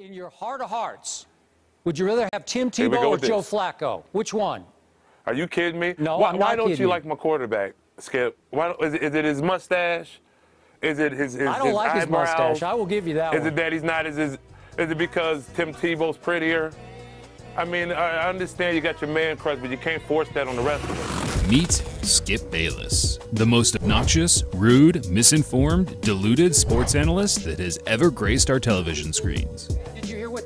In your heart of hearts, would you rather have Tim Tebow go or Joe this. Flacco? Which one? Are you kidding me? No, Why, I'm why don't you you. like my quarterback, Skip? Why don't, is, it, is it his mustache? Is it his, his I don't his like his mustache. I will give you that Is one. it that he's not as is, is it because Tim Tebow's prettier? I mean, I I understand you got your man crush, but you can't force that on the rest of us. Meet Skip Bayless, the most obnoxious, rude, misinformed, deluded sports analyst that has ever graced our television screens.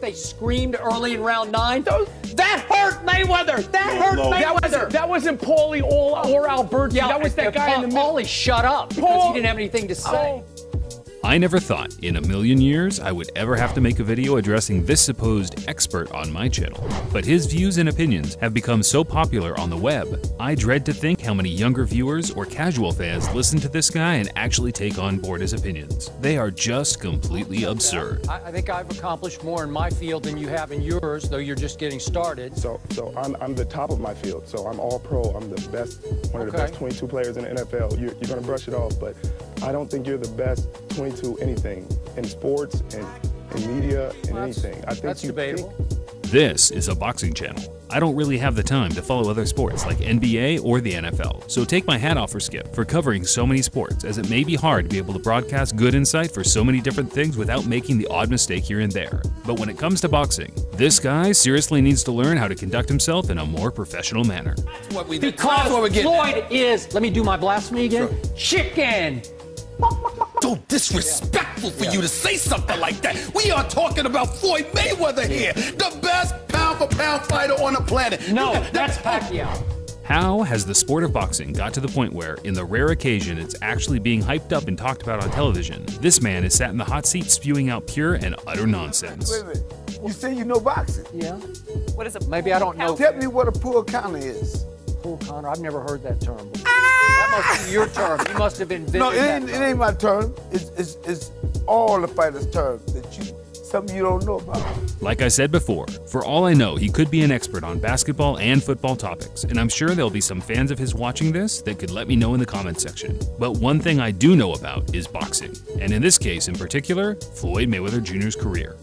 Did you hear what they screamed early in round nine? That hurt Mayweather. That hurt That Mayweather. wasn't, that wasn't Paulie or, or Alberti. that was that if guy in the Paul- middle. Paulie shut up because Paul- he didn't have anything to oh, say. I never thought in a million years I would ever have to make a video addressing this supposed expert on my channel. But his views and opinions have become so popular on the web, I dread to think how many younger viewers or casual fans listen to this guy and actually take on board his opinions. They are just completely absurd. I, I think I've accomplished more in my field than you have in yours, though you're just getting started. So, so I'm, I'm the top of my field. So I'm all pro. I'm the best, one of the best 22 players in the NFL. You're, you're going to brush it off, but I don't think you're the best 22 anything in sports and in media and That's- anything. I think That's you debatable. This is a boxing channel. I don't really have the time to follow other sports like NBA or the NFL, so take my hat off for Skip for covering so many sports, as it may be hard to be able to broadcast good insight for so many different things without making the odd mistake here and there. But when it comes to boxing, this guy seriously needs to learn how to conduct himself in a more professional manner. what we Because what we're getting at. Floyd is, let me do my blasphemy again, chicken. So disrespectful for you to say something like that. We are talking about Floyd Mayweather here, the best pound for pound fighter on the planet. No, You- that's Pacquiao. How has the sport of boxing got to the point where, in the rare occasion it's actually being hyped up and talked about on television, this man is sat in the hot seat spewing out pure and utter nonsense? Wait a minute. You say you know boxing. Yeah. What is a Maybe I don't know. Tell me what a pull counter is. Paul Connor, I've never heard that term. before. That must be your term. You must have invented No, it that ain't, it ain't my term. It's, it's, it's all the fighters' term that you, something you don't know about. Like I said before, for all I know, he could be an expert on basketball and football topics, and I'm sure there'll be some fans of his watching this that could let me know in the comment section. But one thing I do know about is boxing, and in this case in particular, Floyd Mayweather Jr.'s career.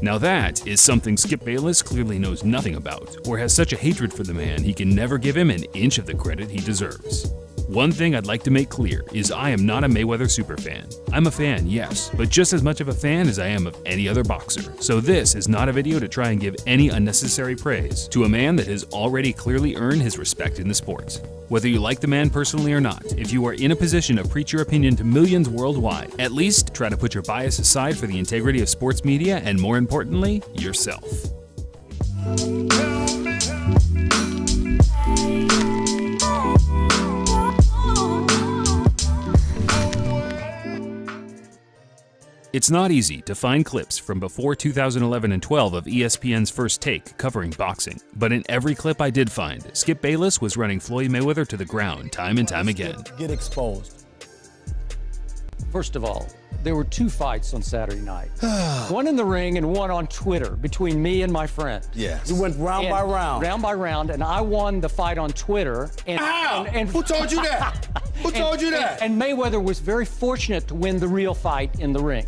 Now that is something Skip Bayless clearly knows nothing about, or has such a hatred for the man he can never give him an inch of the credit he deserves. One thing I'd like to make clear is I am not a Mayweather superfan. I'm a fan, yes, but just as much of a fan as I am of any other boxer. So this is not a video to try and give any unnecessary praise to a man that has already clearly earned his respect in the sport. Whether you like the man personally or not, if you are in a position to preach your opinion to millions worldwide, at least try to put your bias aside for the integrity of sports media and more importantly, yourself. It's not easy to find clips from before 2011 and 12 of E ESPN's First Take covering boxing, but in every clip I did find, Skip Bayless was running Floyd Mayweather to the ground time and time again. Get exposed. First of all, there were two fights on Saturday night. one in the ring and one on Twitter between me and my friend. Yes. You went round And- by round. Round by round, and I won the fight on Twitter. And, How? and, and Who told you that? Who told you that? And, and Mayweather was very fortunate to win the real fight in the ring.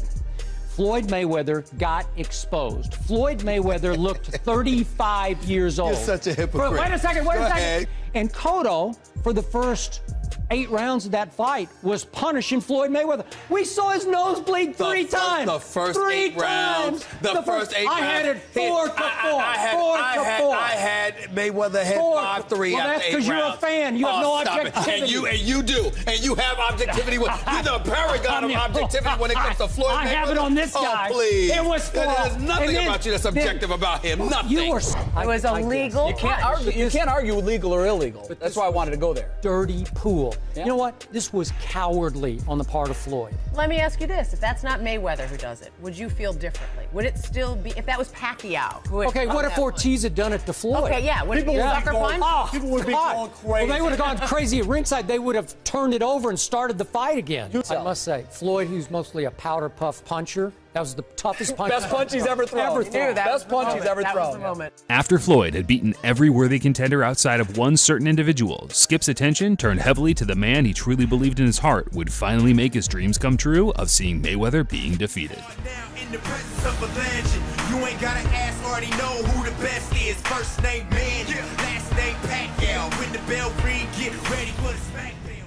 Floyd Mayweather got exposed. Floyd Mayweather looked 35 years old. such a hypocrite. Wait a second, wait Go a second. ahead. And Cotto, for the first eight rounds of that fight, was punishing Floyd Mayweather. We saw his nose bleed The three first- times. the first three eight rounds, times. the first eight I had it four to four. I, I, I had, four I to had, four. I had Mayweather hit Four. five three Well, after that's eight 'cause you're a fan. You have oh, no stop it. objectivity. And you and you do, and you have objectivity. With, you're the paragon of objectivity when it comes to Floyd I Mayweather. I have it on this oh, please. It was There- four. There's nothing then- about you that's then- objective about him. Nothing. You were. It was illegal. You can't argue. You can't argue legal or illegal. That's why I wanted to go there. dirty pool. You know what? This was cowardly on the part of Floyd. Let me ask you this: If that's not Mayweather who does it, would you feel differently? Would it still be if that was Pacquiao? Who Okay, thrown what if? Ortiz had done it to Floyd? Okay, yeah. Would it be a Yeah. sucker punch? Oh, People would be God. going Well, they would have gone crazy at ringside. They would have turned it over and started the fight again. I must say, Floyd, who's mostly a powder puff puncher, that was the toughest punch. Best punch he's ever thrown. Ever You knew thrown. that Best punch he's moment. ever that thrown. Was the moment. After Floyd had beaten every worthy contender outside of one certain individual, Skip's attention turned heavily to the man he truly believed in his heart would finally make his dreams come true of seeing Mayweather being defeated. Now in the presence of of a legend. You ain't gotta ask, already know who the best is. First name Manny, last name Pacquiao. When the bell ring, get ready for the smackdown.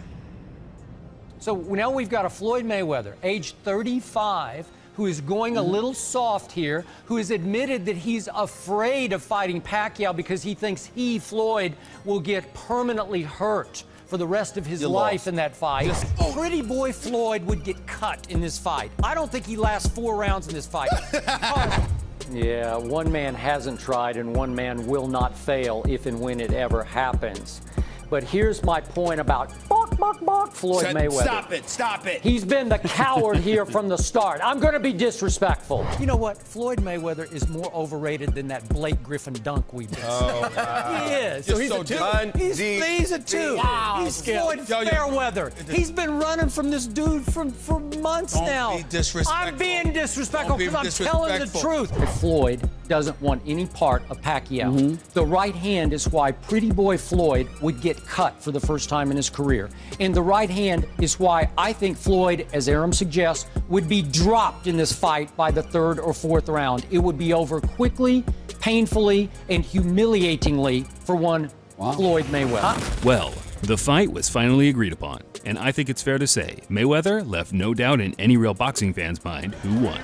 So now we've got a Floyd Mayweather, age 35, who is going a mm-hmm. little soft here, who has admitted that he's afraid of fighting Pacquiao because he thinks he, Floyd, will get permanently hurt for the rest of his You life lost. in that fight. Pretty boy Floyd would get cut in this fight. I don't think he lasts four rounds in this fight. Yeah, one man hasn't tried and one man will not fail if and when it ever happens. But here's my point about bark, bark, bark, Floyd Shut- Mayweather. Stop it, stop it. He's been the coward here from the start. I'm going to be disrespectful. You know what? Floyd Mayweather is more overrated than that Blake Griffin dunk we did. Oh, wow. He is. You're so done. He's, D- he's a two. Wow. He's Skip. Floyd Yo, yo. Fairweather. He's been running from this dude for, for months Don't now. be disrespectful. I'm being disrespectful Don't be because I'm telling the truth. If Floyd doesn't want any part of Pacquiao, mm-hmm. the right hand is why Pretty Boy Floyd would get cut for the first time in his career. And the right hand is why I think Floyd, as Arum suggests, would be dropped in this fight by the third or fourth round. It would be over quickly, painfully, and humiliatingly for one Floyd Mayweather. Well, the fight was finally agreed upon, and I think it's fair to say Mayweather left no doubt in any real boxing fan's mind who won.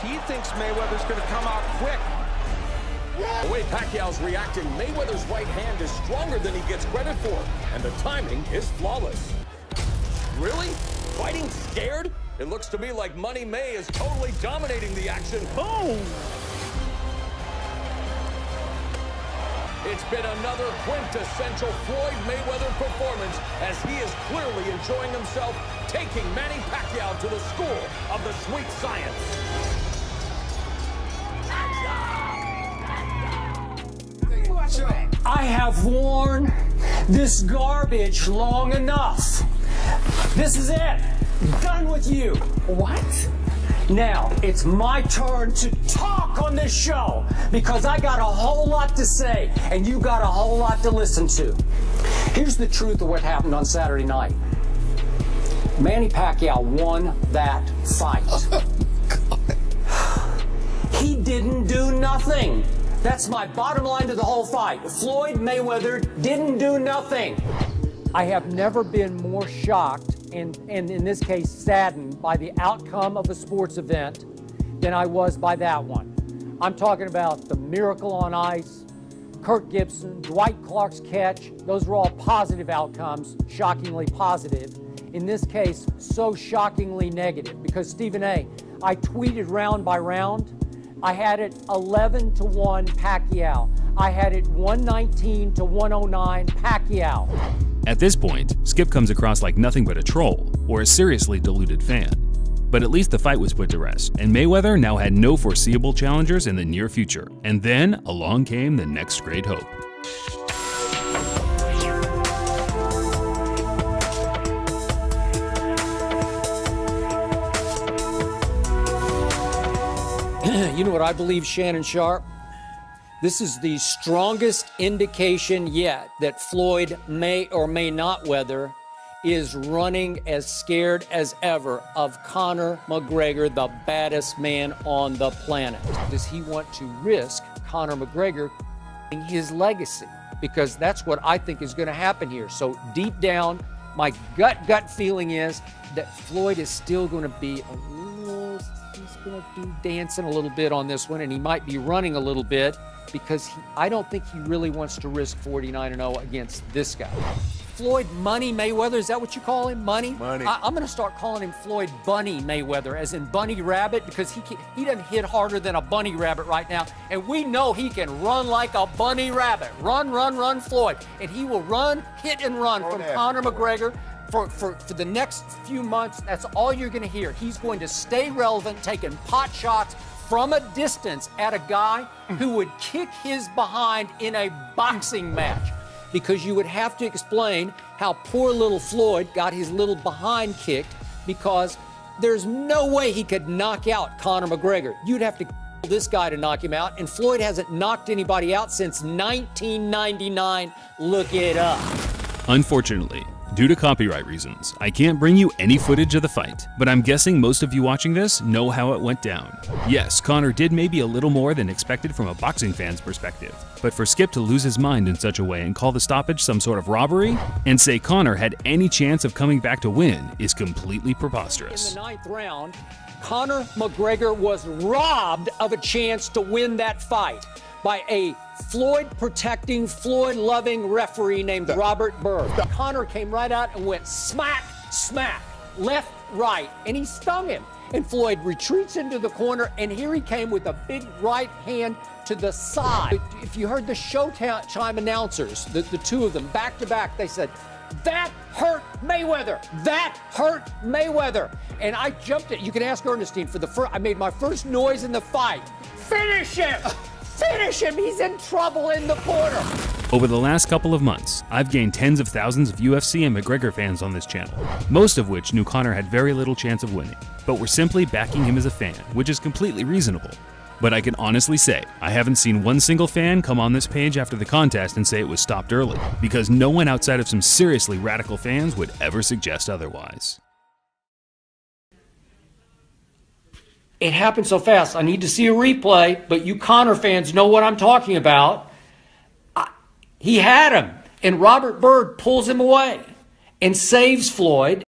He thinks Mayweather's going to come out quick. The way Pacquiao's reacting, Mayweather's right hand is stronger than he gets credit for, and the timing is flawless. Really? Fighting scared? It looks to me like Money May is totally dominating the action. Boom! It's been another quintessential Floyd Mayweather performance as he is clearly enjoying himself, taking Manny Pacquiao to the school of the sweet science. I have worn this garbage long enough. This is it. Done with you. What? Now, it's my turn to talk on this show because I got a whole lot to say and you got a whole lot to listen to. Here's the truth of what happened on Saturday night Manny Pacquiao won that fight. Oh, he didn't do nothing. That's my bottom line to the whole fight. Floyd Mayweather didn't do nothing. I have never been more shocked and, and in this case saddened by the outcome of a sports event than I was by that one. I'm talking about the miracle on ice, Kirk Gibson, Dwight Clark's catch. Those were all positive outcomes, shockingly positive. In this case, so shockingly negative because Stephen A., I tweeted round by round. I had it 11 to 1 Pacquiao. I had it 119 to 109 Pacquiao. At this point, Skip comes across like nothing but a troll or a seriously deluded fan. But at least the fight was put to rest, and Mayweather now had no foreseeable challengers in the near future. And then along came the next great hope. you know what I believe, Shannon Sharpe? This is the strongest indication yet that Floyd may or may not weather is running as scared as ever of Conor McGregor, the baddest man on the planet. Does he want to risk Conor McGregor his legacy? Because that's what I think is going to happen here. So deep down, my gut gut feeling is that Floyd is still going to be a he's going to do dancing a little bit on this one, and he might be running a little bit because he, I don't think he really wants to risk 49 0 against this guy. Floyd Money Mayweather, is that what you call him? Money? Money. I, am going to start calling him Floyd Bunny Mayweather, as in Bunny Rabbit, because he can, he doesn't hit harder than a bunny rabbit right now, and we know he can run like a bunny rabbit. Run, run, run, Floyd, and he will run, hit and run from. Conor McGregor for, for, for the next few months, that's all you're going to hear. He's going to stay relevant, taking pot shots from a distance at a guy who would kick his behind in a boxing match. Because you would have to explain how poor little Floyd got his little behind kicked because there's no way he could knock out Conor McGregor. You'd have to kill this guy to knock him out, and Floyd hasn't knocked anybody out since 1999. Look it up. Unfortunately, Due to copyright reasons, I can't bring you any footage of the fight, but I'm guessing most of you watching this know how it went down. Yes, Conor did maybe a little more than expected from a boxing fan's perspective, but for Skip to lose his mind in such a way and call the stoppage some sort of robbery, and say Conor had any chance of coming back to win is completely preposterous. In the ninth round, Conor McGregor was robbed of a chance to win that fight by a Floyd protecting, Floyd loving referee named Robert Byrd. Conor came right out and went smack, smack, left, right, and he stung him. And Floyd retreats into the corner, and here he came with a big right hand to the side. If you heard the Showtime announcers, the, the two of them back to back, they said, that hurt Mayweather. That hurt Mayweather. And I jumped it. You can ask Ernestine for the first. I made my first noise in the fight. Finish him. Finish him! He's in trouble in the corner! Over the last couple of months, I've gained tens of thousands of UFC and McGregor fans on this channel, most of which knew Conor had very little chance of winning, but were simply backing him as a fan, which is completely reasonable. But I can honestly say, I haven't seen one single fan come on this page after the contest and say it was stopped early, because no one outside of some seriously radical fans would ever suggest otherwise. It happened so fast. I need to see a replay, but you Conor fans know what I'm talking about. I, he had him, and Robert Byrd pulls him away and saves Floyd.